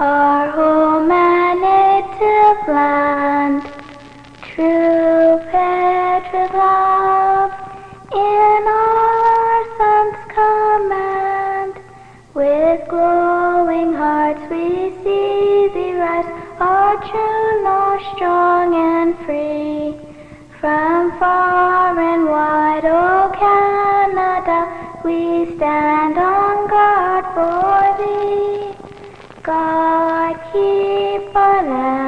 Our home and native land, true patriot love, in our sons command. With glowing hearts we see thee rise, our true north strong and free. From far and wide, O Canada, we stand on guard for thee. God Bye now.